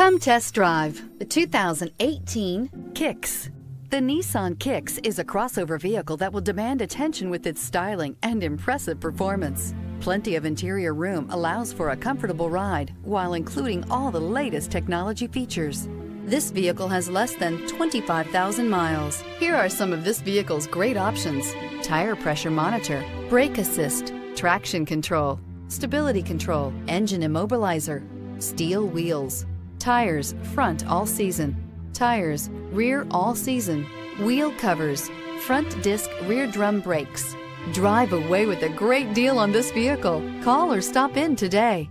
Come test drive the 2018 Kicks. The Nissan Kicks is a crossover vehicle that will demand attention with its styling and impressive performance. Plenty of interior room allows for a comfortable ride while including all the latest technology features. This vehicle has less than 25,000 miles. Here are some of this vehicle's great options. Tire pressure monitor, brake assist, traction control, stability control, engine immobilizer, steel wheels, tires front all season, tires rear all season, wheel covers, front disc rear drum brakes. Drive away with a great deal on this vehicle. Call or stop in today.